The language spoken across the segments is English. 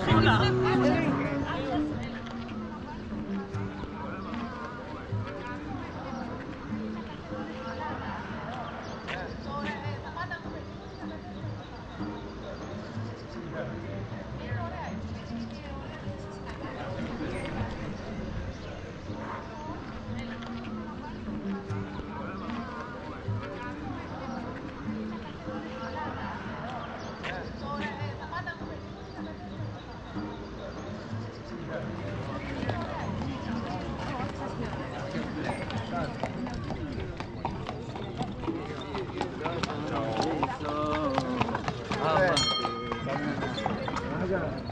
Hola. Yeah.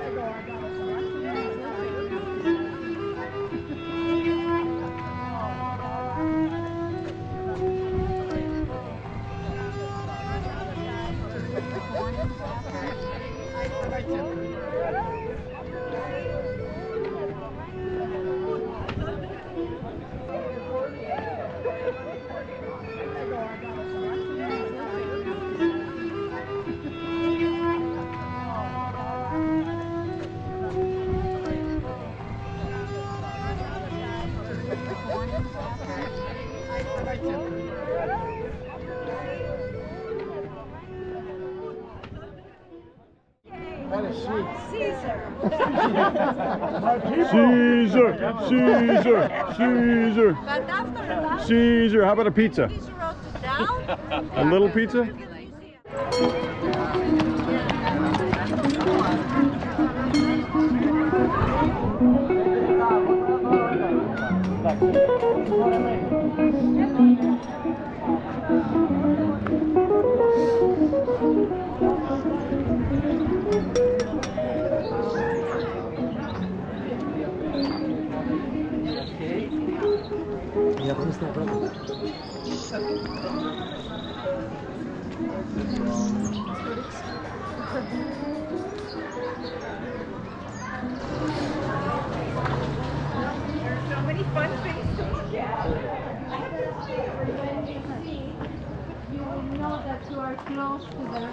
down. A little pizza? so many fun things to look at. You will know that you are close to the uh, to say that when you see, you will know that you are close to the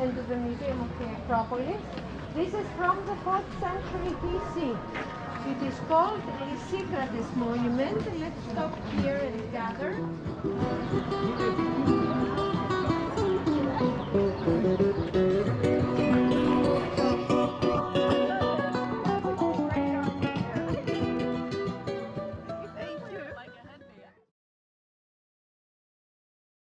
and to the Museum of the Acropolis. This is from the 4th century BC. It is called a Lysicrates monument. Let's stop here and gather.